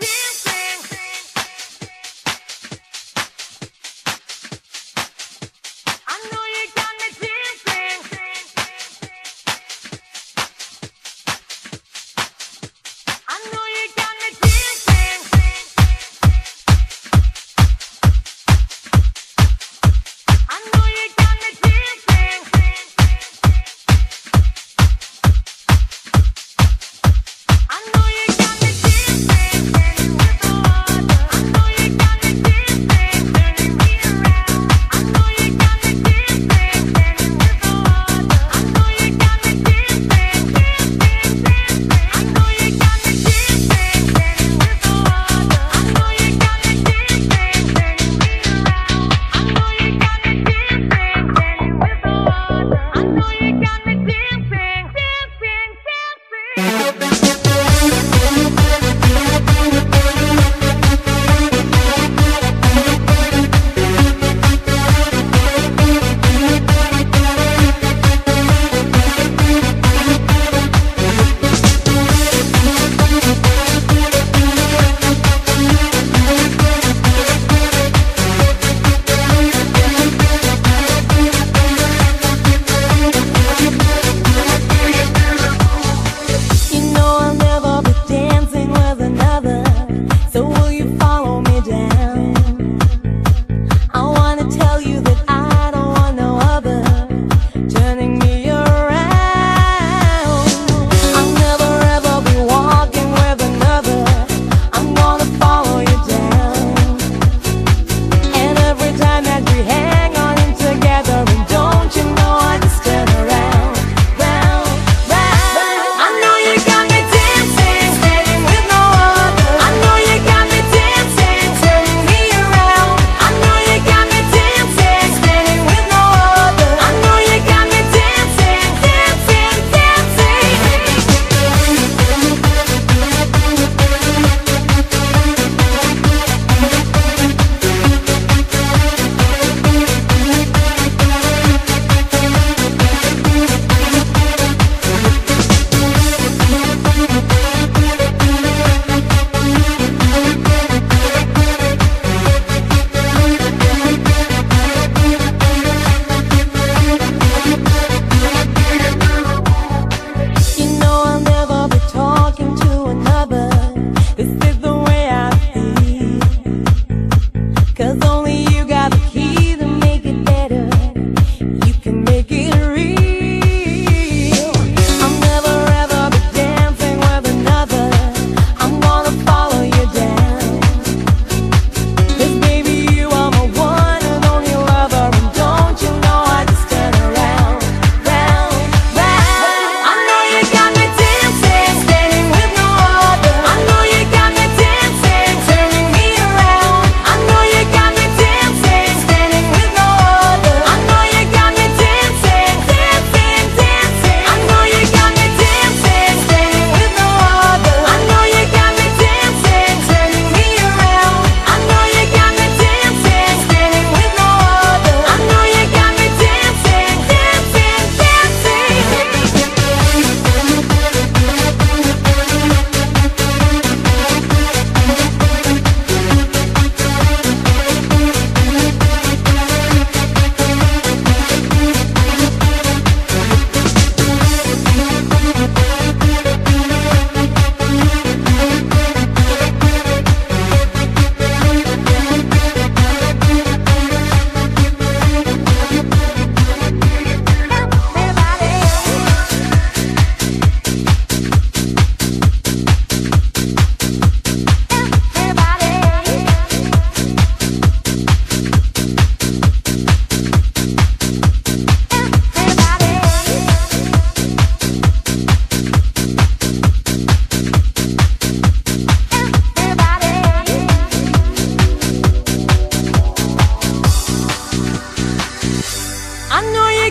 Pete!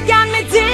got me